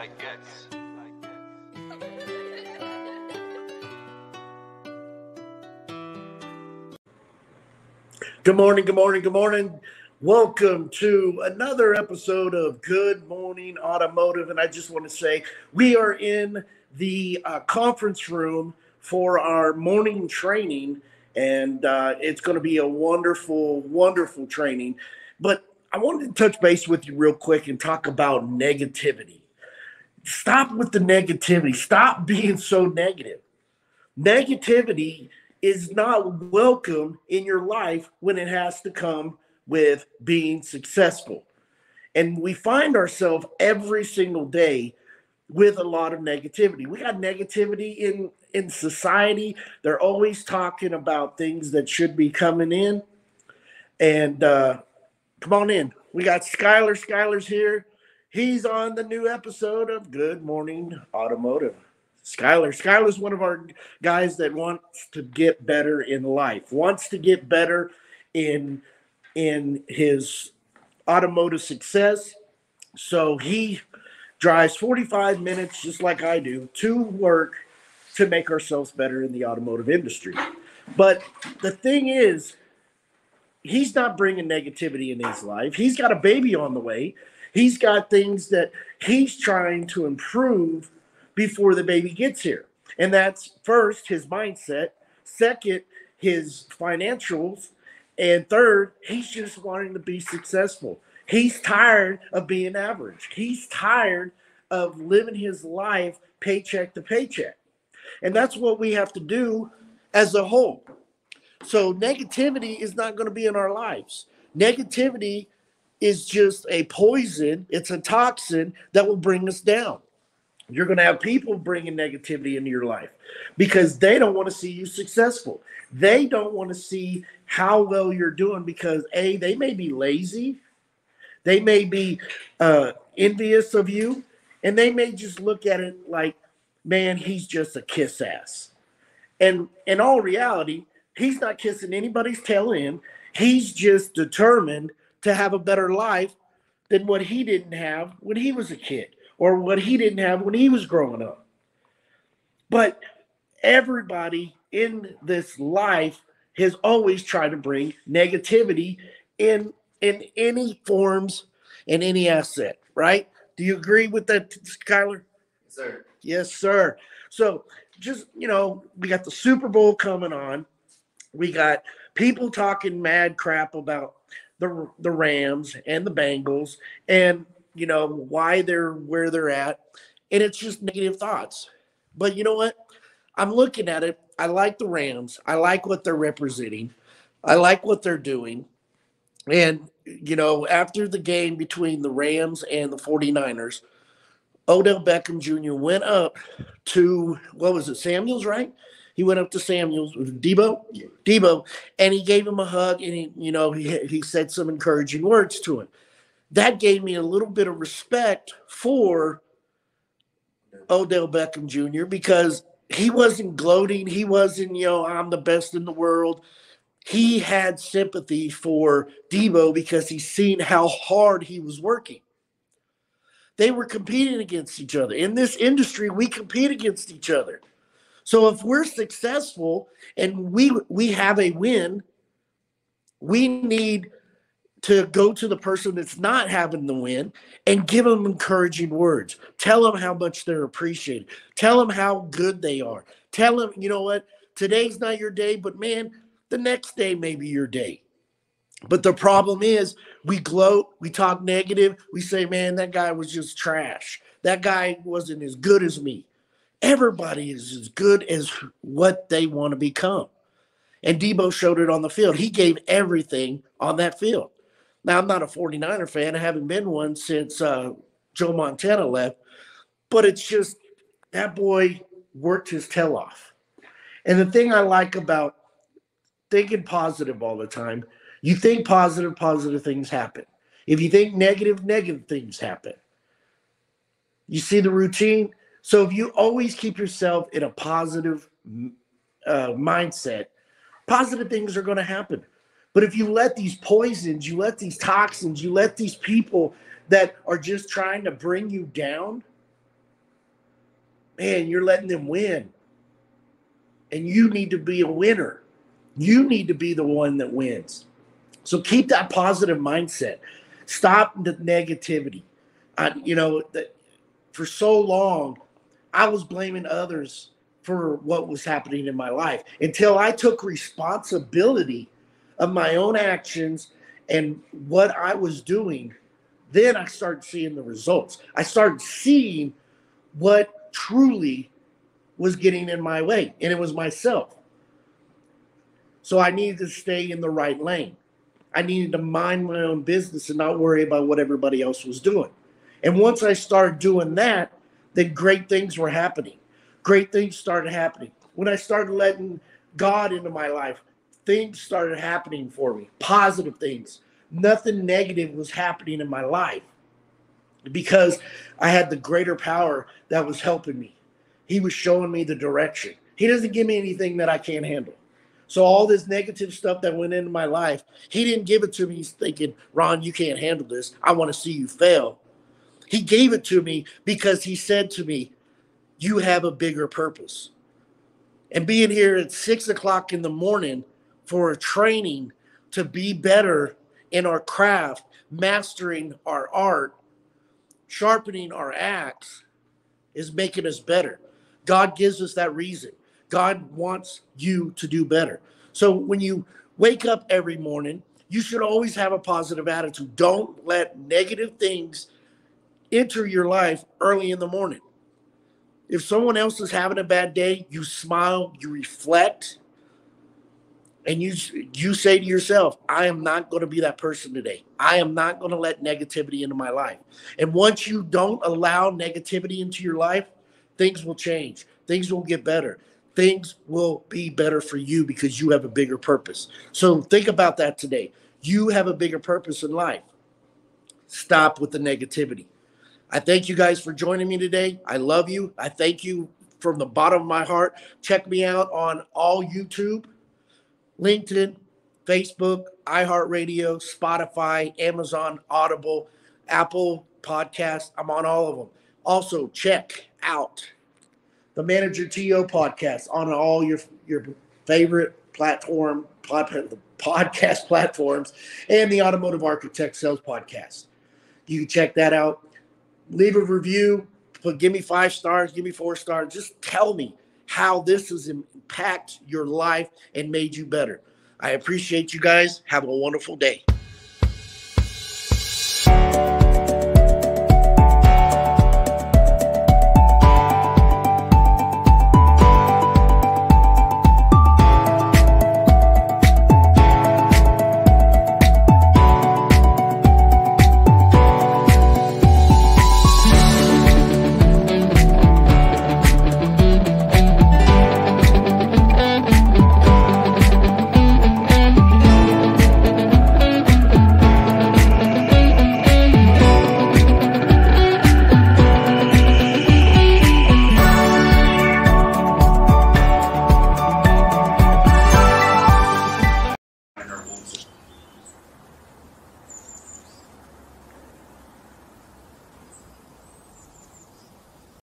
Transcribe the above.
like gets. Good morning, good morning, good morning. Welcome to another episode of Good Morning Automotive. And I just want to say we are in the uh, conference room for our morning training, and uh, it's going to be a wonderful, wonderful training. But I wanted to touch base with you real quick and talk about negativity. Stop with the negativity, stop being so negative. Negativity is not welcome in your life when it has to come with being successful. And we find ourselves every single day with a lot of negativity. We got negativity in in society. They're always talking about things that should be coming in. And uh come on in. We got Skyler. Skyler's here. He's on the new episode of Good Morning Automotive. Skyler. Skyler's one of our guys that wants to get better in life, wants to get better in in his automotive success. So he drives 45 minutes, just like I do, to work to make ourselves better in the automotive industry. But the thing is, he's not bringing negativity in his life. He's got a baby on the way. He's got things that he's trying to improve before the baby gets here. And that's first his mindset, second, his financials, and third, he's just wanting to be successful. He's tired of being average. He's tired of living his life paycheck to paycheck. And that's what we have to do as a whole. So, negativity is not going to be in our lives. Negativity is just a poison, it's a toxin that will bring us down. You're going to have people bringing negativity into your life because they don't want to see you successful. They don't want to see how well you're doing because A, they may be lazy, they may be uh, envious of you, and they may just look at it like, man, he's just a kiss ass. And in all reality, he's not kissing anybody's tail end. He's just determined to have a better life than what he didn't have when he was a kid or what he didn't have when he was growing up. But everybody in this life has always tried to bring negativity in in any forms in any asset, right? Do you agree with that, Skyler? Yes, sir. Yes, sir. So just you know, we got the Super Bowl coming on. We got people talking mad crap about the the Rams and the Bengals, and you know, why they're where they're at. And it's just negative thoughts. But you know what? I'm looking at it. I like the Rams. I like what they're representing. I like what they're doing. And, you know, after the game between the Rams and the 49ers, Odell Beckham Jr. went up to, what was it, Samuels, right? He went up to Samuels Debo, Deebo, and he gave him a hug and he, you know, he, he said some encouraging words to him that gave me a little bit of respect for Odell Beckham Jr. because he wasn't gloating. He wasn't, you know, I'm the best in the world. He had sympathy for Debo because he's seen how hard he was working. They were competing against each other. In this industry, we compete against each other. So if we're successful and we we have a win, we need to go to the person that's not having the win and give them encouraging words. Tell them how much they're appreciated. Tell them how good they are. Tell them, you know what, today's not your day, but man, the next day may be your day. But the problem is, we gloat, we talk negative, we say, man, that guy was just trash. That guy wasn't as good as me. Everybody is as good as what they want to become. And Debo showed it on the field. He gave everything on that field. Now, I'm not a 49er fan. I haven't been one since uh, Joe Montana left, but it's just that boy worked his tail off. And the thing I like about thinking positive all the time, you think positive, positive things happen. If you think negative, negative things happen. You see the routine? So if you always keep yourself in a positive uh, mindset, positive things are going to happen. But if you let these poisons, you let these toxins, you let these people that are just trying to bring you down, man, you're letting them win. And you need to be a winner. You need to be the one that wins. So keep that positive mindset. Stop the negativity. You know, that for so long, I was blaming others for what was happening in my life until I took responsibility of my own actions and what I was doing. Then I started seeing the results. I started seeing what truly was getting in my way, and it was myself. So I needed to stay in the right lane. I needed to mind my own business and not worry about what everybody else was doing. And once I started doing that, then great things were happening. Great things started happening. When I started letting God into my life, things started happening for me, positive things. Nothing negative was happening in my life because I had the greater power that was helping me. He was showing me the direction. He doesn't give me anything that I can't handle. So all this negative stuff that went into my life, he didn't give it to me He's thinking, Ron, you can't handle this. I want to see you fail. He gave it to me because he said to me, You have a bigger purpose. And being here at six o'clock in the morning for a training to be better in our craft, mastering our art, sharpening our axe is making us better. God gives us that reason. God wants you to do better. So when you wake up every morning, you should always have a positive attitude. Don't let negative things enter your life early in the morning. If someone else is having a bad day, you smile, you reflect, and you you say to yourself, I am not going to be that person today. I am not going to let negativity into my life. And once you don't allow negativity into your life, things will change. Things will get better things will be better for you because you have a bigger purpose. So think about that today. You have a bigger purpose in life. Stop with the negativity. I thank you guys for joining me today. I love you. I thank you from the bottom of my heart. Check me out on all YouTube, LinkedIn, Facebook, iHeartRadio, Spotify, Amazon, Audible, Apple Podcast. I'm on all of them. Also, check out the Manager TO podcast on all your your favorite platform podcast platforms and the Automotive Architect Sales Podcast. You can check that out. Leave a review. Put, give me five stars. Give me four stars. Just tell me how this has impacted your life and made you better. I appreciate you guys. Have a wonderful day.